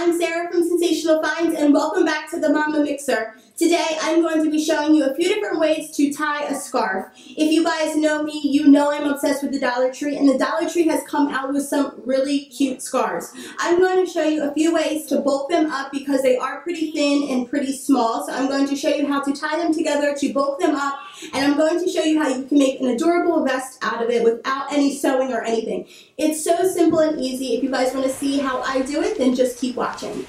I'm Sarah from Sensational Finds and welcome back to the Mama Mixer. Today I'm going to be showing you a few different ways to tie a scarf. If you guys know me, you know I'm obsessed with the Dollar Tree and the Dollar Tree has come out with some really cute scarves. I'm going to show you a few ways to bulk them up because they are pretty thin and pretty small. So I'm going to show you how to tie them together to bulk them up and I'm going to show you how you can make an adorable vest out of it without any sewing or anything. It's so simple and easy. If you guys want to see how I do it, then just keep watching.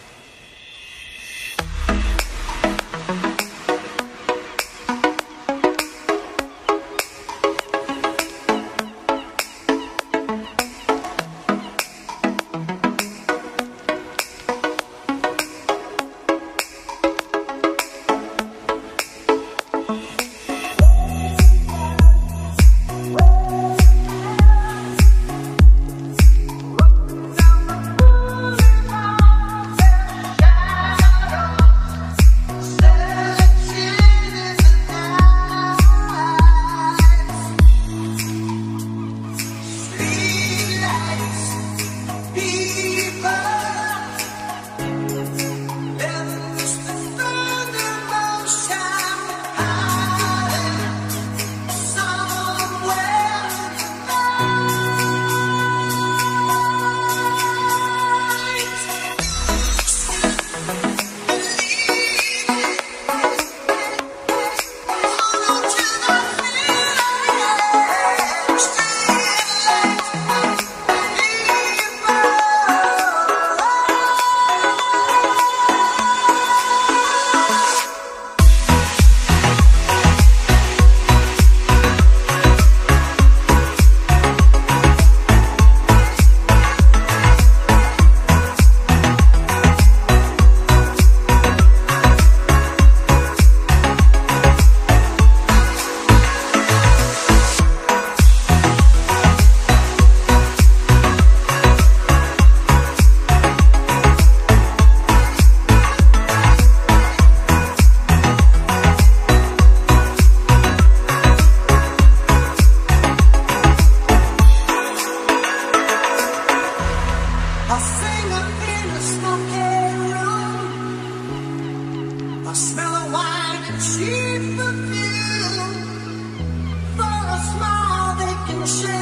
Cheap